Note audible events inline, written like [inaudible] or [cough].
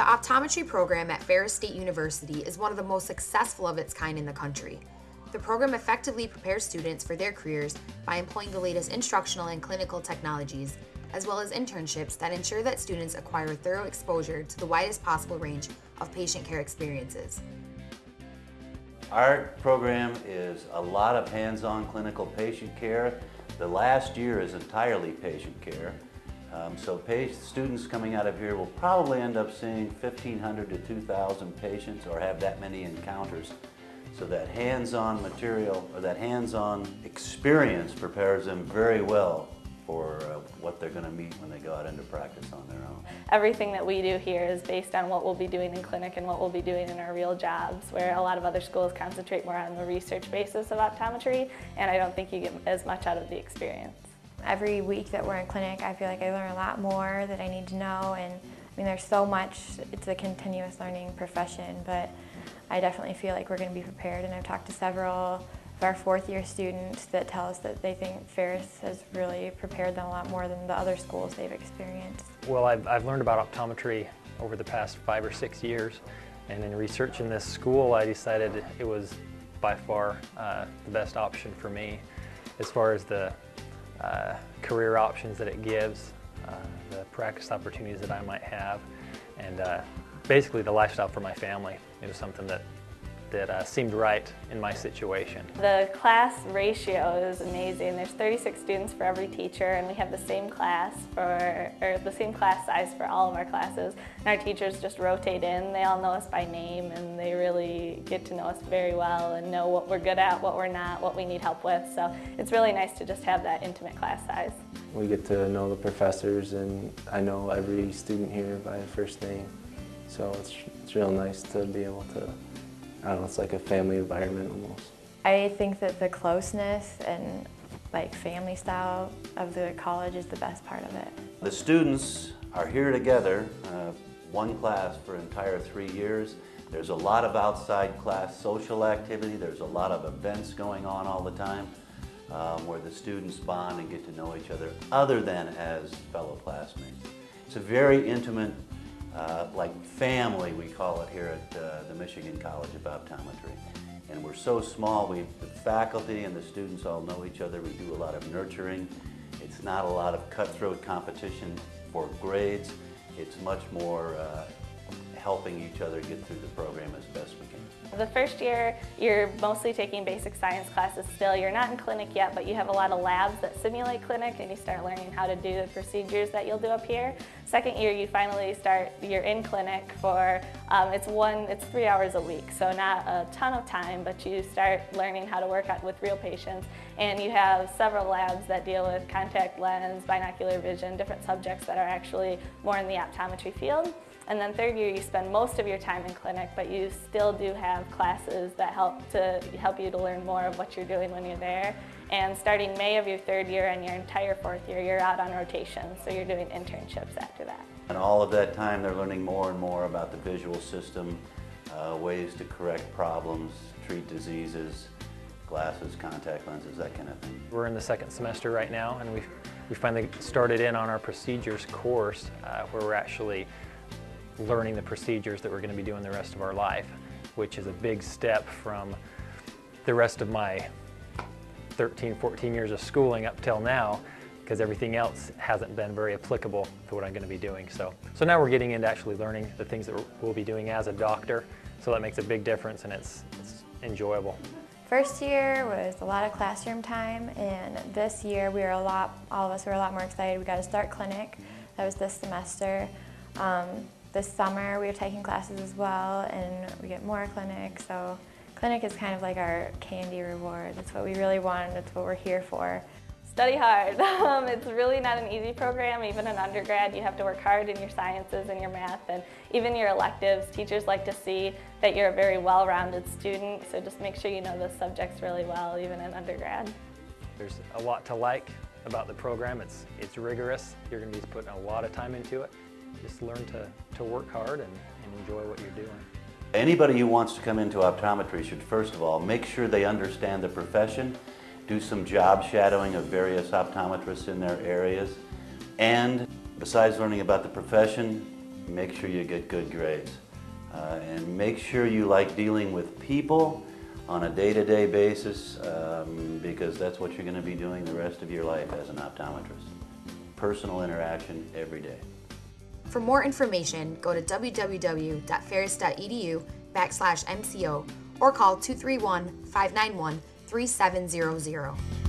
The optometry program at Ferris State University is one of the most successful of its kind in the country. The program effectively prepares students for their careers by employing the latest instructional and clinical technologies, as well as internships that ensure that students acquire thorough exposure to the widest possible range of patient care experiences. Our program is a lot of hands-on clinical patient care. The last year is entirely patient care. Um, so students coming out of here will probably end up seeing 1,500 to 2,000 patients or have that many encounters. So that hands-on material or that hands-on experience prepares them very well for uh, what they're going to meet when they go out into practice on their own. Everything that we do here is based on what we'll be doing in clinic and what we'll be doing in our real jobs, where a lot of other schools concentrate more on the research basis of optometry, and I don't think you get as much out of the experience. Every week that we're in clinic, I feel like I learn a lot more that I need to know, and I mean, there's so much, it's a continuous learning profession, but I definitely feel like we're going to be prepared, and I've talked to several of our fourth year students that tell us that they think Ferris has really prepared them a lot more than the other schools they've experienced. Well, I've, I've learned about optometry over the past five or six years. And in researching this school I decided it was by far uh, the best option for me. As far as the uh, career options that it gives, uh, the practice opportunities that I might have, and uh, basically the lifestyle for my family. It was something that that uh, seemed right in my situation. The class ratio is amazing. There's 36 students for every teacher and we have the same class for, or the same class size for all of our classes. And our teachers just rotate in. They all know us by name and they really get to know us very well and know what we're good at, what we're not, what we need help with. So it's really nice to just have that intimate class size. We get to know the professors and I know every student here by first name. So it's, it's real nice to be able to I don't know, it's like a family environment almost. I think that the closeness and like family style of the college is the best part of it. The students are here together, uh, one class for entire three years. There's a lot of outside class social activity. There's a lot of events going on all the time um, where the students bond and get to know each other other than as fellow classmates. It's a very intimate uh, like family, we call it here at uh, the Michigan College of Optometry. And we're so small, we, the faculty and the students all know each other. We do a lot of nurturing. It's not a lot of cutthroat competition for grades. It's much more uh, helping each other get through the program as best we can. The first year, you're mostly taking basic science classes still. You're not in clinic yet, but you have a lot of labs that simulate clinic and you start learning how to do the procedures that you'll do up here. Second year, you finally start, you're in clinic for, um, it's one, it's three hours a week, so not a ton of time, but you start learning how to work with real patients. And you have several labs that deal with contact lens, binocular vision, different subjects that are actually more in the optometry field. And then third year, you spend most of your time in clinic, but you still do have classes that help to help you to learn more of what you're doing when you're there. And starting May of your third year and your entire fourth year, you're out on rotation, so you're doing internships after that. And all of that time, they're learning more and more about the visual system, uh, ways to correct problems, treat diseases, glasses, contact lenses, that kind of thing. We're in the second semester right now, and we've, we finally started in on our procedures course, uh, where we're actually learning the procedures that we're going to be doing the rest of our life, which is a big step from the rest of my 13, 14 years of schooling up till now because everything else hasn't been very applicable to what I'm going to be doing. So, so now we're getting into actually learning the things that we'll be doing as a doctor. So that makes a big difference and it's, it's enjoyable. First year was a lot of classroom time and this year we were a lot, all of us were a lot more excited. We got to start clinic. That was this semester. Um, this summer we are taking classes as well and we get more clinic. So clinic is kind of like our candy reward. It's what we really want. It's what we're here for. Study hard. [laughs] Um, it's really not an easy program. Even in undergrad, you have to work hard in your sciences and your math and even your electives. Teachers like to see that you're a very well-rounded student, so just make sure you know the subjects really well, even in undergrad. There's a lot to like about the program. It's, it's rigorous. You're going to be putting a lot of time into it just learn to, to work hard and, and enjoy what you're doing. Anybody who wants to come into optometry should first of all make sure they understand the profession, do some job shadowing of various optometrists in their areas, and besides learning about the profession, make sure you get good grades. Uh, and make sure you like dealing with people on a day-to-day basis um, because that's what you're going to be doing the rest of your life as an optometrist. Personal interaction every day. For more information, go to www.ferris.edu backslash MCO or call 231 591 3700.